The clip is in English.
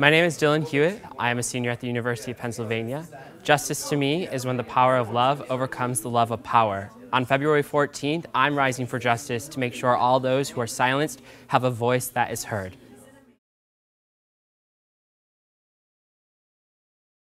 My name is Dylan Hewitt. I am a senior at the University of Pennsylvania. Justice to me is when the power of love overcomes the love of power. On February 14th, I'm rising for justice to make sure all those who are silenced have a voice that is heard.